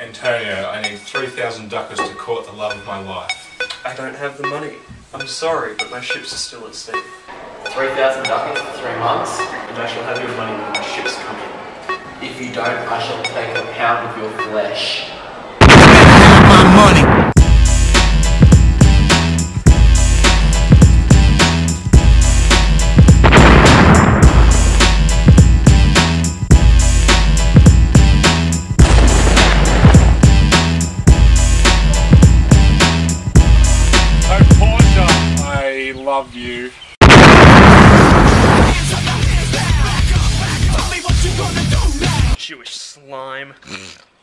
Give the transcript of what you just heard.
Antonio, I need 3,000 ducats to court the love of my life. I don't have the money. I'm sorry, but my ships are still at sea. 3,000 ducats for three months. And I shall have your money when my ships come in. If you don't, I shall take a pound of your flesh. Love you. Jewish slime.